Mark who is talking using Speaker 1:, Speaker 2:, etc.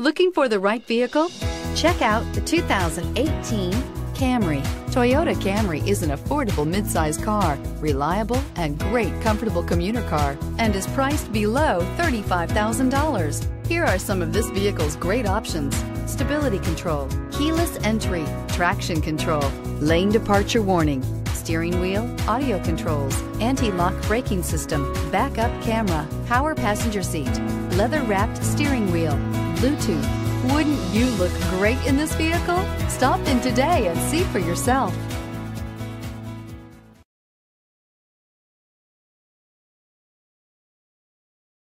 Speaker 1: Looking for the right vehicle? Check out the 2018 Camry. Toyota Camry is an affordable midsize car, reliable and great comfortable commuter car, and is priced below $35,000. Here are some of this vehicle's great options. Stability control, keyless entry, traction control, lane departure warning, steering wheel, audio controls, anti-lock braking system, backup camera, power passenger seat, leather wrapped steering wheel, Bluetooth. Wouldn't you look great in this vehicle? Stop in today and see for yourself.